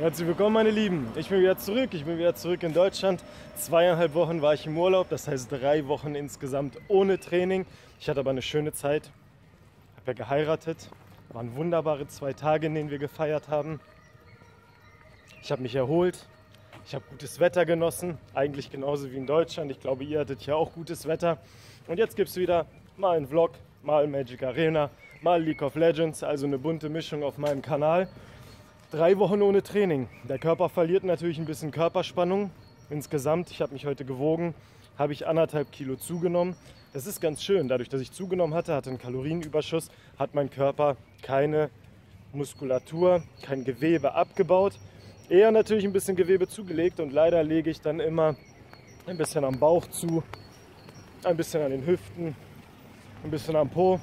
Herzlich willkommen, meine Lieben. Ich bin wieder zurück. Ich bin wieder zurück in Deutschland. Zweieinhalb Wochen war ich im Urlaub, das heißt drei Wochen insgesamt ohne Training. Ich hatte aber eine schöne Zeit. Ich habe ja geheiratet. Waren wunderbare zwei Tage, in denen wir gefeiert haben. Ich habe mich erholt. Ich habe gutes Wetter genossen. Eigentlich genauso wie in Deutschland. Ich glaube, ihr hattet ja auch gutes Wetter. Und jetzt gibt es wieder mal einen Vlog, mal Magic Arena, mal League of Legends. Also eine bunte Mischung auf meinem Kanal. Drei Wochen ohne Training. Der Körper verliert natürlich ein bisschen Körperspannung. Insgesamt, ich habe mich heute gewogen, habe ich anderthalb Kilo zugenommen. Das ist ganz schön. Dadurch, dass ich zugenommen hatte, hatte einen Kalorienüberschuss, hat mein Körper keine Muskulatur, kein Gewebe abgebaut. Eher natürlich ein bisschen Gewebe zugelegt und leider lege ich dann immer ein bisschen am Bauch zu, ein bisschen an den Hüften, ein bisschen am Po.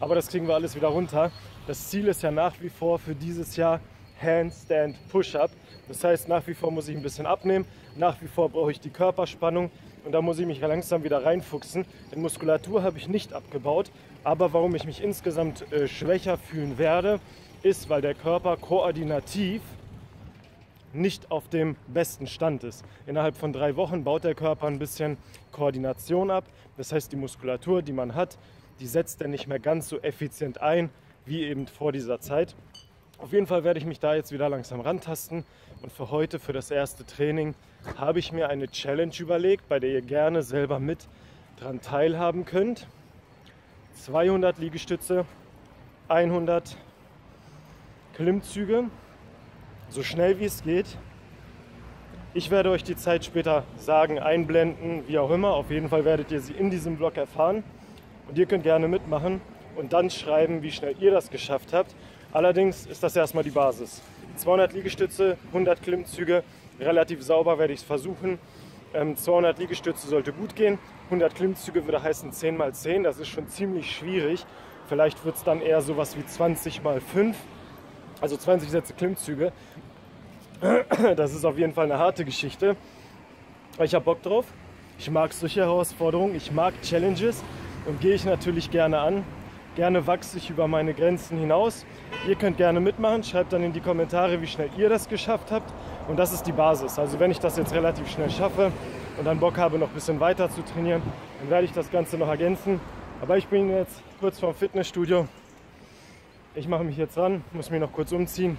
Aber das kriegen wir alles wieder runter. Das Ziel ist ja nach wie vor für dieses Jahr Handstand Push-Up. Das heißt, nach wie vor muss ich ein bisschen abnehmen, nach wie vor brauche ich die Körperspannung und da muss ich mich langsam wieder reinfuchsen. Denn Muskulatur habe ich nicht abgebaut. Aber warum ich mich insgesamt äh, schwächer fühlen werde, ist, weil der Körper koordinativ nicht auf dem besten Stand ist. Innerhalb von drei Wochen baut der Körper ein bisschen Koordination ab. Das heißt, die Muskulatur, die man hat, die setzt er nicht mehr ganz so effizient ein wie eben vor dieser Zeit. Auf jeden Fall werde ich mich da jetzt wieder langsam rantasten. Und für heute, für das erste Training, habe ich mir eine Challenge überlegt, bei der ihr gerne selber mit dran teilhaben könnt. 200 Liegestütze, 100 Klimmzüge, so schnell wie es geht. Ich werde euch die Zeit später sagen, einblenden, wie auch immer. Auf jeden Fall werdet ihr sie in diesem Blog erfahren. Und ihr könnt gerne mitmachen und dann schreiben, wie schnell ihr das geschafft habt. Allerdings ist das erstmal die Basis. 200 Liegestütze, 100 Klimmzüge, relativ sauber werde ich es versuchen. 200 ähm, Liegestütze sollte gut gehen, 100 Klimmzüge würde heißen 10 mal 10, das ist schon ziemlich schwierig. Vielleicht wird es dann eher sowas wie 20 mal 5, also 20 Sätze Klimmzüge. Das ist auf jeden Fall eine harte Geschichte. Ich habe Bock drauf. Ich mag solche Herausforderungen, ich mag Challenges und gehe ich natürlich gerne an. Gerne wachse ich über meine Grenzen hinaus. Ihr könnt gerne mitmachen, schreibt dann in die Kommentare, wie schnell ihr das geschafft habt. Und das ist die Basis. Also wenn ich das jetzt relativ schnell schaffe und dann Bock habe, noch ein bisschen weiter zu trainieren, dann werde ich das Ganze noch ergänzen. Aber ich bin jetzt kurz vorm Fitnessstudio. Ich mache mich jetzt ran, muss mich noch kurz umziehen,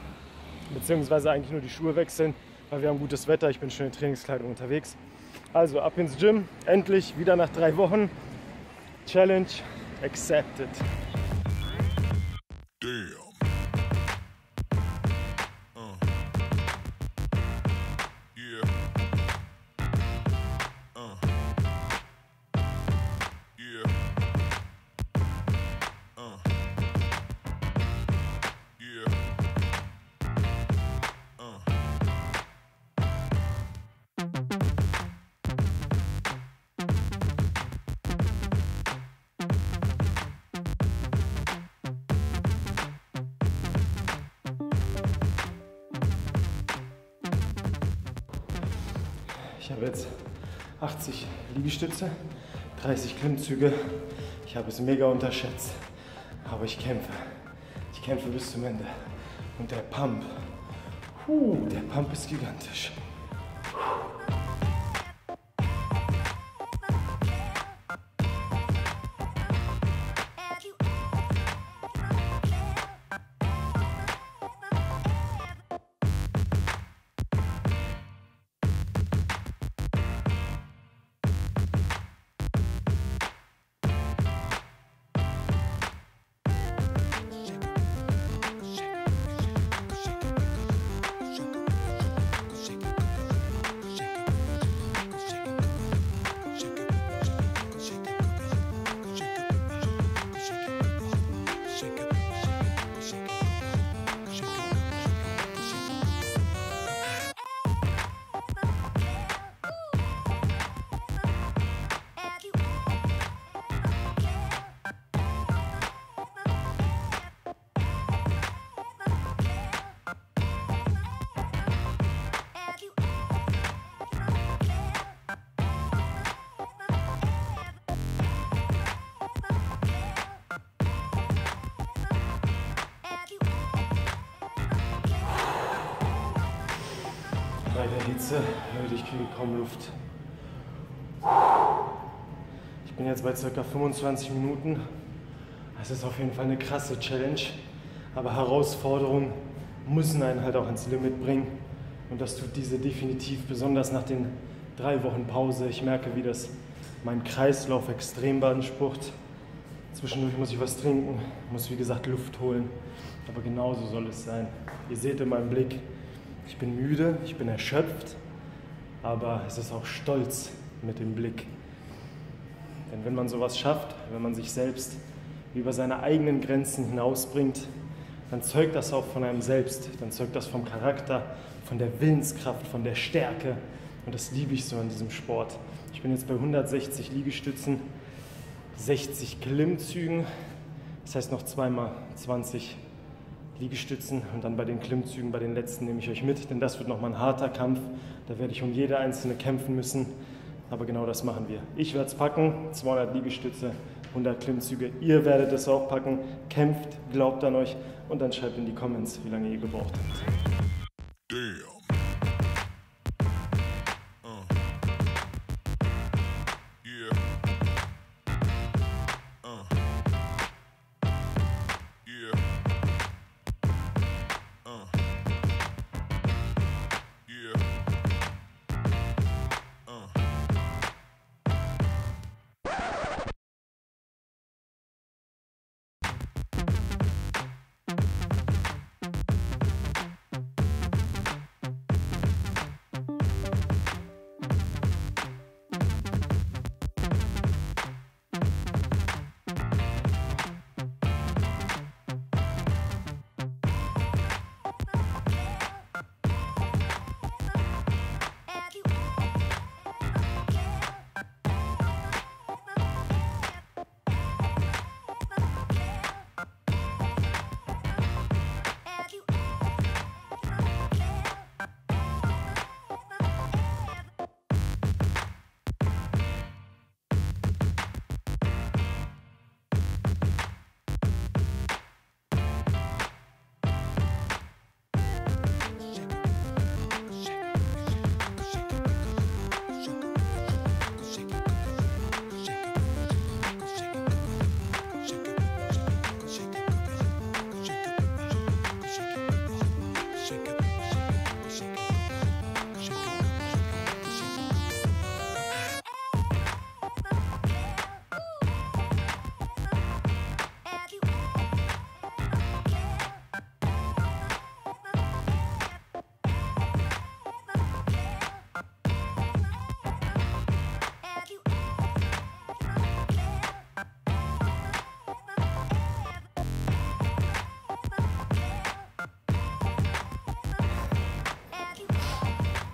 beziehungsweise eigentlich nur die Schuhe wechseln, weil wir haben gutes Wetter. Ich bin schon in Trainingskleidung unterwegs. Also ab ins Gym, endlich wieder nach drei Wochen. Challenge accepted. Ich habe jetzt 80 Liegestütze, 30 Klimmzüge. Ich habe es mega unterschätzt, aber ich kämpfe. Ich kämpfe bis zum Ende. Und der Pump, der Pump ist gigantisch. Hitze. Leute, ich kriege kaum Luft. Ich bin jetzt bei ca. 25 Minuten. Es ist auf jeden Fall eine krasse Challenge. Aber Herausforderungen müssen einen halt auch ans Limit bringen. Und das tut diese definitiv, besonders nach den drei Wochen Pause. Ich merke, wie das meinen Kreislauf extrem beansprucht. Zwischendurch muss ich was trinken, muss wie gesagt Luft holen. Aber genauso soll es sein. Ihr seht in meinem Blick, ich bin müde, ich bin erschöpft, aber es ist auch Stolz mit dem Blick. Denn wenn man sowas schafft, wenn man sich selbst über seine eigenen Grenzen hinausbringt, dann zeugt das auch von einem selbst, dann zeugt das vom Charakter, von der Willenskraft, von der Stärke. Und das liebe ich so an diesem Sport. Ich bin jetzt bei 160 Liegestützen, 60 Klimmzügen, das heißt noch zweimal 20 Liegestützen und dann bei den Klimmzügen, bei den letzten nehme ich euch mit, denn das wird nochmal ein harter Kampf. Da werde ich um jede einzelne kämpfen müssen. Aber genau das machen wir. Ich werde es packen, 200 Liegestütze, 100 Klimmzüge. Ihr werdet es auch packen. Kämpft, glaubt an euch und dann schreibt in die Comments, wie lange ihr gebraucht habt.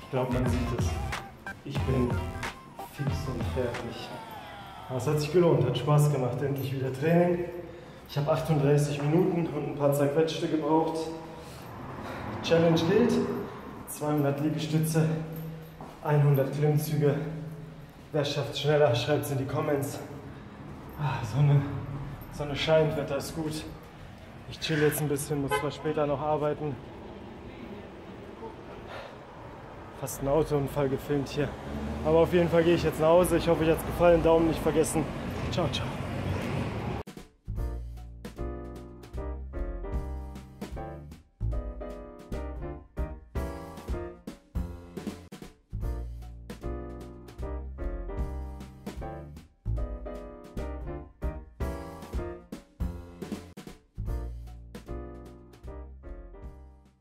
Ich glaube, man sieht es. Ich bin fix und fertig. Aber es hat sich gelohnt, hat Spaß gemacht. Endlich wieder Training. Ich habe 38 Minuten und ein paar zerquetschte gebraucht. Challenge gilt. 200 Liegestütze, 100 Klimmzüge. Wer schafft es schneller, schreibt es in die Comments. Ah, Sonne, Sonne scheint, Wetter ist gut. Ich chill jetzt ein bisschen, muss zwar später noch arbeiten, fast einen Autounfall gefilmt hier. Aber auf jeden Fall gehe ich jetzt nach Hause. Ich hoffe, euch hat es gefallen. Daumen nicht vergessen. Ciao, ciao.